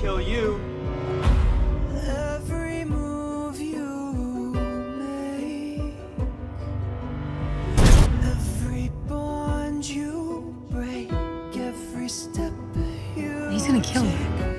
kill you. Every move you make, every bond you break, every step you He's gonna kill me. You.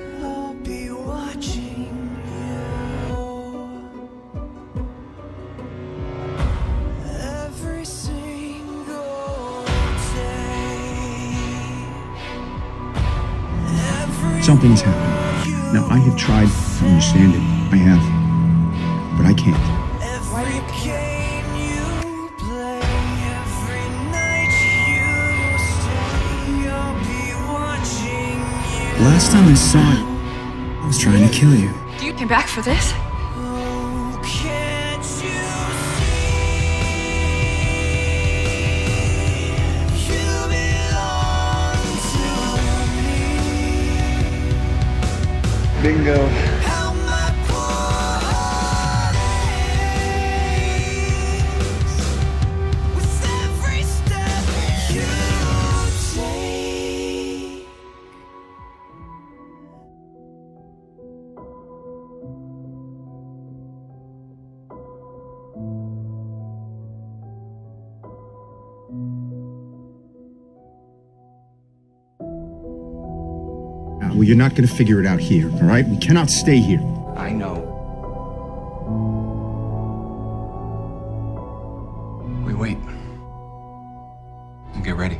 Something's happening. Now, I have tried to understand it. I have. But I can't. Every game you play, every night you stay, I'll be watching you. Last time I saw it, I was trying to kill you. You came back for this? Bingo. Uh, well, you're not going to figure it out here, all right? We cannot stay here. I know. We wait. And get ready.